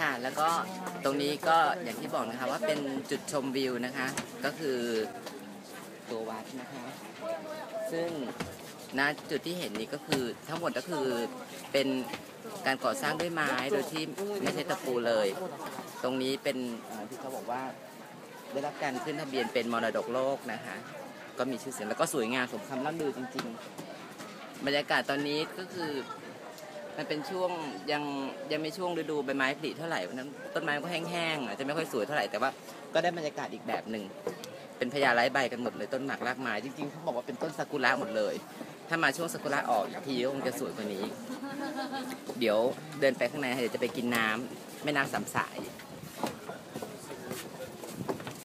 ค่ะ แล้วก็ตรงนี้ก็อย่างที่บอกนะคะว่าเป็นจุดชมวิวนะคะ ก็คือตัววัดนะคะ ซึ่งณจุดที่เห็นนี้ก็คือทั้งหมดก็คือเป็นการก่อสร้างด้วยไม้โดยที่ไม่ใช่ตะปูเลย ตรงนี้เป็นที่เขาบอกว่าได้รับการขึ้นทะเบียนเป็นมรดกโลกนะคะ ก็มีชื่อเสียงแล้วก็สวยงามสมคำล่ำลือจริง ๆ บรรยากาศตอนนี้ก็คือ มันเป็นช่วงยังยังไม่ช่วงฤดูใบไม้ผลิเท่าไหร่เพราะนั้นต้นไม้ก็แห้งๆอาจจะไม่ค่อยสวยเท่าไหร่แต่ว่าก็ได้บรรยากาศอีกแบบหนึ่งเป็นพญาไร้ใบกันหมดเลยต้นหมากรากไม้จริงๆเขาบอกว่าเป็นต้นซากุระหมดเลย ถ้ามาช่วงซากุระออกอีกทีก็คงจะสวยกว่านี้ เดี๋ยวเดินไปข้างในเดี๋ยวจะไปกินน้ำแม่น้ำสามสาย